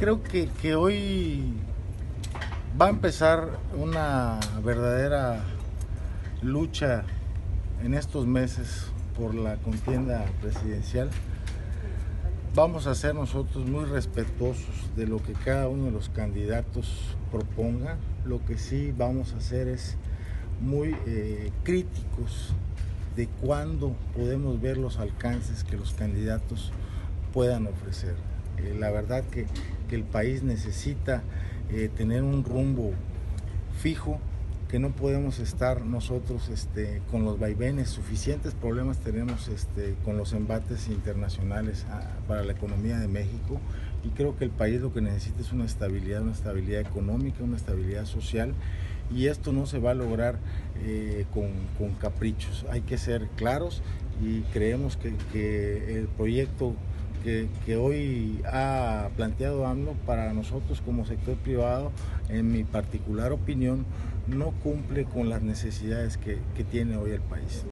Creo que, que hoy va a empezar una verdadera lucha en estos meses por la contienda presidencial. Vamos a ser nosotros muy respetuosos de lo que cada uno de los candidatos proponga. Lo que sí vamos a hacer es muy eh, críticos de cuándo podemos ver los alcances que los candidatos puedan ofrecer. Eh, la verdad que, que, el país necesita eh, tener un rumbo fijo, que no podemos estar nosotros este, con los vaivenes, suficientes. Problemas tenemos este, con los embates internacionales ah, para la economía de México. Y creo que el país lo que necesita es una estabilidad, una estabilidad económica, una estabilidad social. Y esto no se va a lograr eh, con, con, caprichos, hay que ser claros y creemos que el proyecto que, hoy ha planteado AMLO para nosotros como sector privado, en mi particular opinión, no cumple con las necesidades que tiene hoy el país.